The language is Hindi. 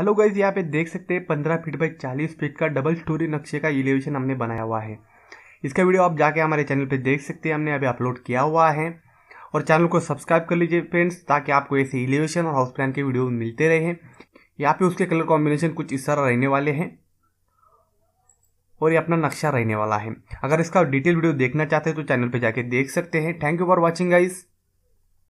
हेलो गाइज़ यहाँ पे देख सकते हैं पंद्रह फीट बाई चालीस फीट का डबल स्टोरी नक्शे का एलिवेशन हमने बनाया हुआ है। इसका वीडियो आप जाके हमारे चैनल पे देख सकते हैं, हमने अभी अपलोड किया हुआ है। और चैनल को सब्सक्राइब कर लीजिए फ्रेंड्स ताकि आपको ऐसे एलिवेशन और हाउस प्लान के वीडियो मिलते रहे। यहाँ पे उसके कलर कॉम्बिनेशन कुछ इस तरह रहने वाले हैं। और ये अपना नक्शा रहने वाला है। अगर इसका डिटेल वीडियो देखना चाहते हैं तो चैनल पर जाके देख सकते हैं। Thank you for watching guys